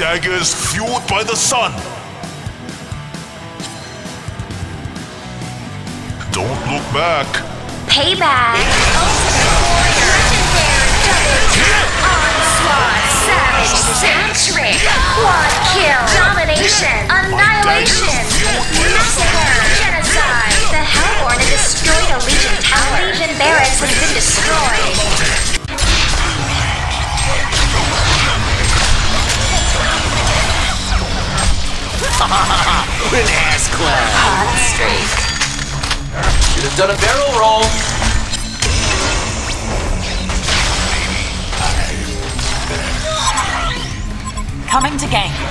daggers fueled by the sun. Don't look back. Payback. Ultimate Warrior. Legendary double onslaught. Savage centric. Quad kill. Domination. Annihilation. Massacre. Genocide. The Hellborn have destroyed a Legion tower. Legion barracks has been destroyed. An ass clown. Hot streak. Should have done a barrel roll. Coming to game.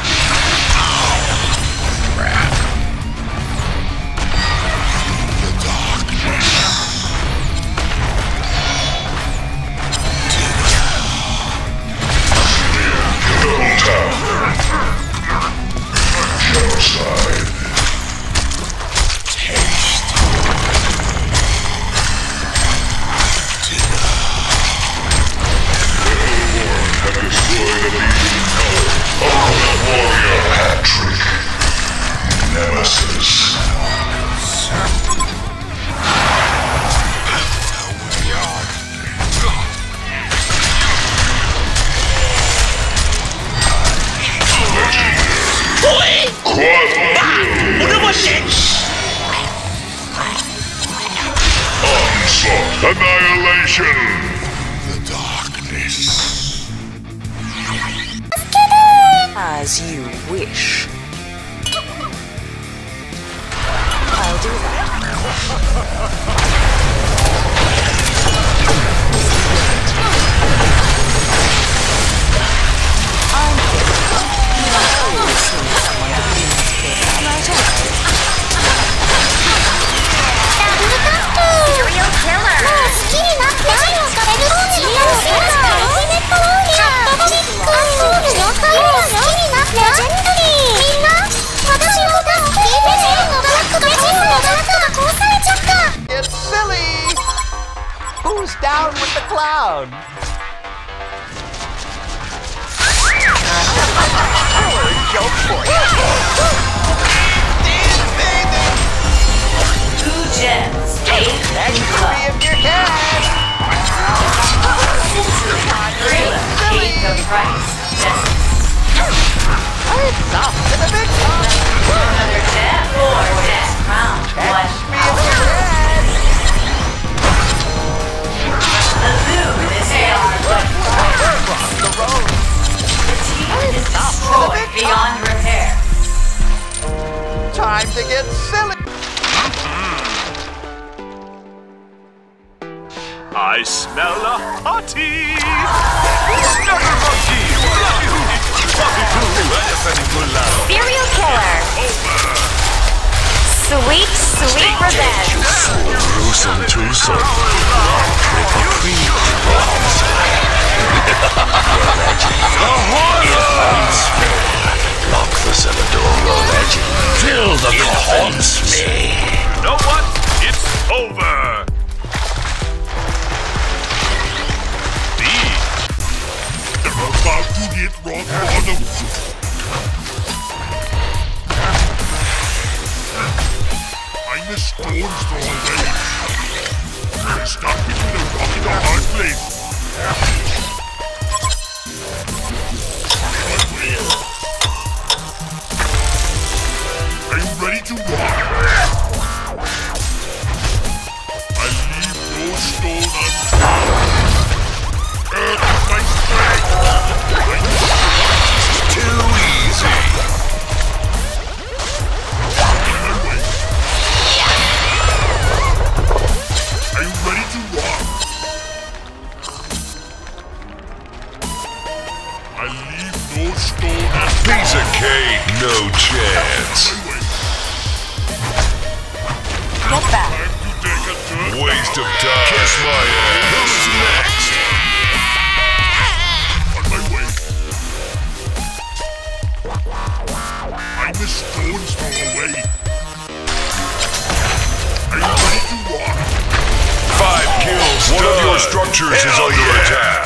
Annihilation. The darkness. As you wish. I'll do that. Down with the clown? joke for you. Two gems. Eight Next to me if you beyond repair. Time to get silly. I smell a hottie! Snuggle monkey! Fluffy hootie! Fluffy doo! Elephant gulao! Serial killer. Sweet, sweet revenge. Gruesome twosome! Lock the cellar door, your legend. Fill the haunts me. You know what? Of time. Kiss my ass. Who's next? On my way. I'm a stone's throw away. You ready to rock? Five kills. One of your structures is under attack.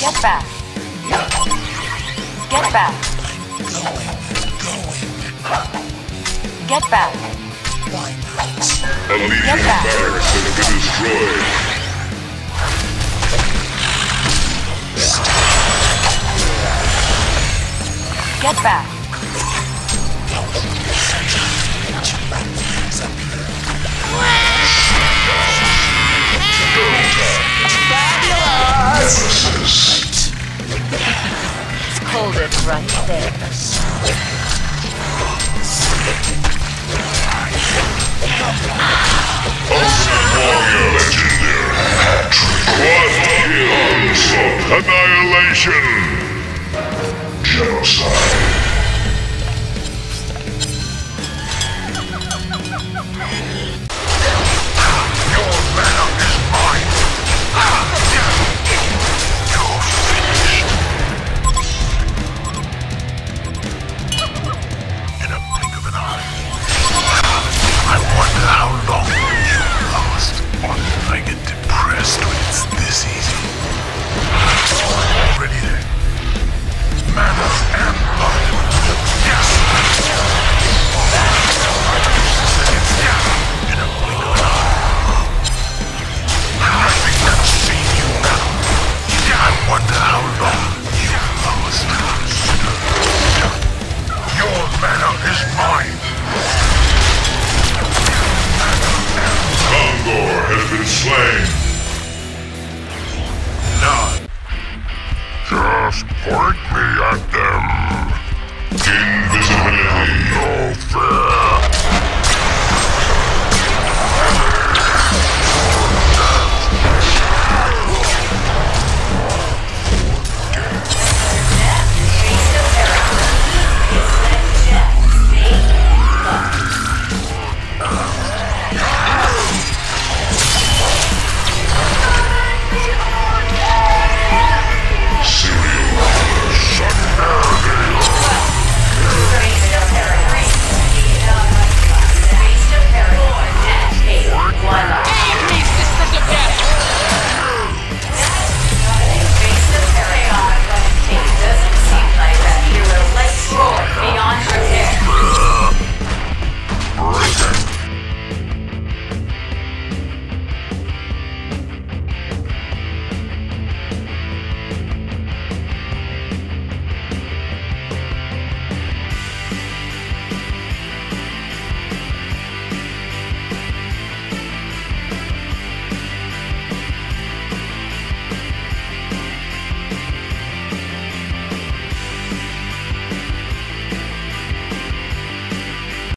Get back. Get back. Get back. A legion Get back. barracks has been destroyed. Get back. Hold it right there. Warrior legendary hat trick. Quad kill. Annihilation. Genocide.